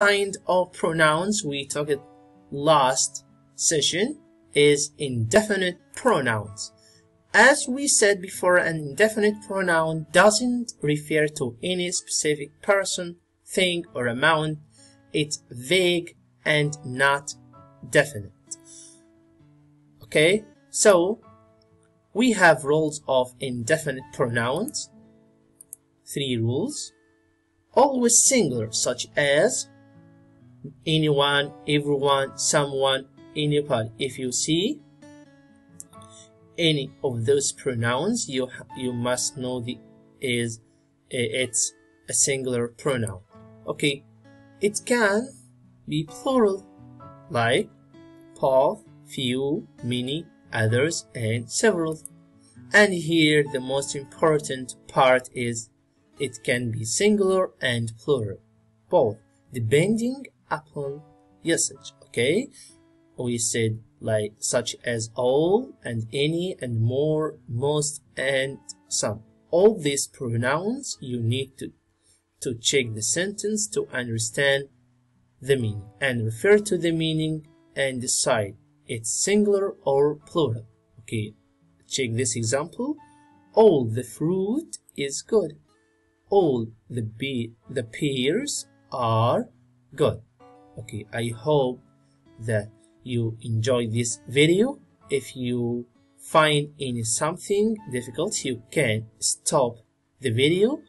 kind of pronouns we talked last session is indefinite pronouns. As we said before, an indefinite pronoun doesn't refer to any specific person, thing, or amount. It's vague and not definite. Okay, so we have rules of indefinite pronouns. Three rules. Always singular, such as anyone, everyone, someone, anybody. If you see any of those pronouns, you you must know the is eh, it's a singular pronoun. Okay, it can be plural, like both, few, many, others, and several. And here the most important part is it can be singular and plural, both, depending upon usage. Okay, we said like such as all and any and more, most, and some. All these pronouns you need to to check the sentence to understand the meaning and refer to the meaning and decide it's singular or plural. Okay, check this example. All the fruit is good. All the be the pears are good. Okay, I hope that you enjoy this video. If you find any something difficult, you can stop the video